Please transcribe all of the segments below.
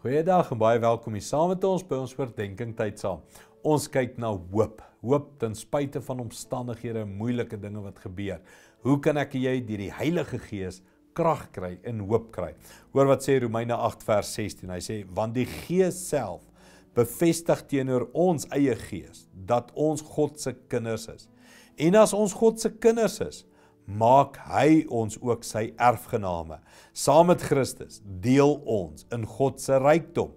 Goeiedag en baie welkom hier saam met ons by ons oordeenking tyd saam. Ons kyk na hoop. Hoop ten spyte van omstandighede en moeilike dinge wat gebeur. Hoe kan ek jy deur die Heilige Gees krag kry en hoop kry? Hoor wat sê Romeine 8 vers 16. Hy sê want die Gees self bevestig teenoor ons eie gees dat ons God se kinders is. En as ons God se kinders is, maak hy ons ook sy erfgename. Saam met Christus deel ons in God se rykdom.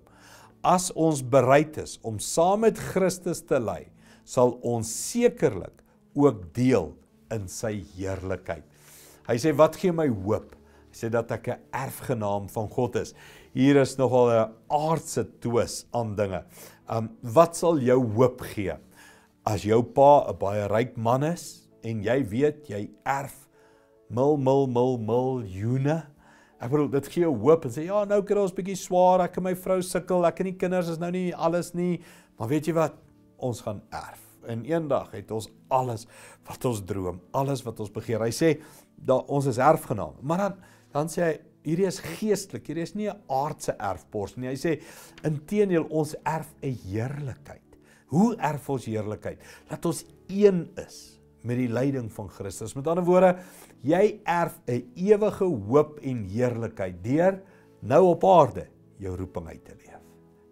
As ons bereid is om saam met Christus te ly, sal ons sekerlik ook deel in sy heerlikheid. Hy sê wat gee my hoop? Hy sê dat ek 'n erfgenaam van God is. Hier is nogal 'n aardse twis aan dinge. Um wat sal jou hoop gee? As jou pa 'n baie ryk man is en jy weet jy erf mil mil mil miljoene. Ek bedoel dit gee jou hoop en sê ja, nou kry ons bietjie swaar, ek en my vrou sukkel, ek en die kinders is nou nie alles nie, maar weet jy wat? Ons gaan erf. En eendag het ons alles wat ons droom, alles wat ons begeer. Hy sê dat ons is erfgenaam. Maar dan dan sê hy hierdie is geestelik, hierdie is nie 'n aardse erfpos nie. Hy sê inteendeel ons erf 'n heerlikheid. Hoe erf ons heerlikheid? Dat ons een is met die lyding van Christus. Met ander woorde, jy erf 'n ewige hoop en heerlikheid deur nou op aarde jou roeping uit te leef.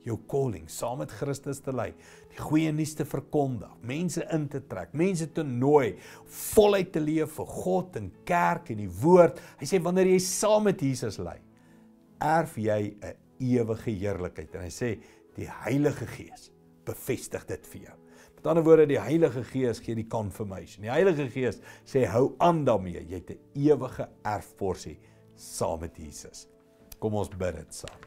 Jou calling saam met Christus te lei, die goeie nuus te verkondig, mense in te trek, mense te nooi, voluit te leef vir God en kerk en die woord. Hy sê wanneer jy saam met Jesus lei, erf jy 'n ewige heerlikheid en hy sê die Heilige Gees bevestig dit vir jou. Met ander woorde, die Heilige Gees gee die confirmation. Die Heilige Gees sê hou aan daarmee. Jy het 'n ewige erfporsie saam met Jesus. Kom ons bid dit saam.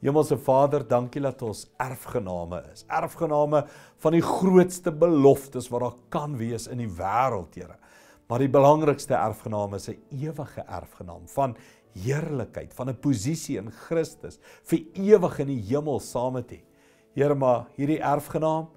Hemelse Vader, dankie dat ons erfgename is. Erfgename van die grootste beloftes wat daar kan wees in die wêreld, Here. Maar die belangrikste erfgename is 'n ewige erfgenaam van heerlikheid, van 'n posisie in Christus vir ewig in die hemel saam met U. Here, maar hierdie erfgenaam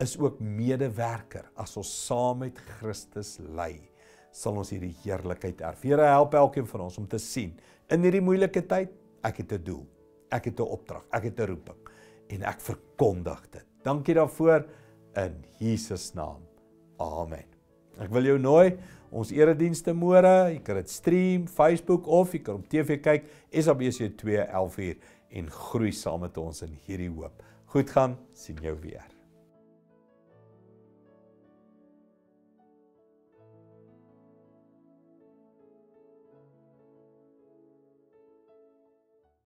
is ook medewerker as ons saam met Christus ly sal ons hierdie heerlikheid erf. Here help elkeen van ons om te sien in hierdie moeilike tyd ek het 'n doel. Ek het 'n opdrag, ek het 'n roeping en ek verkondig dit. Dankie daarvoor in Jesus naam. Amen. Ek wil jou nooi ons eredienste môre, jy kan dit stream Facebook of jy kan op TV kyk SABC 2 11uur en groei saam met ons in hierdie hoop. Goed gaan, sien jou weer.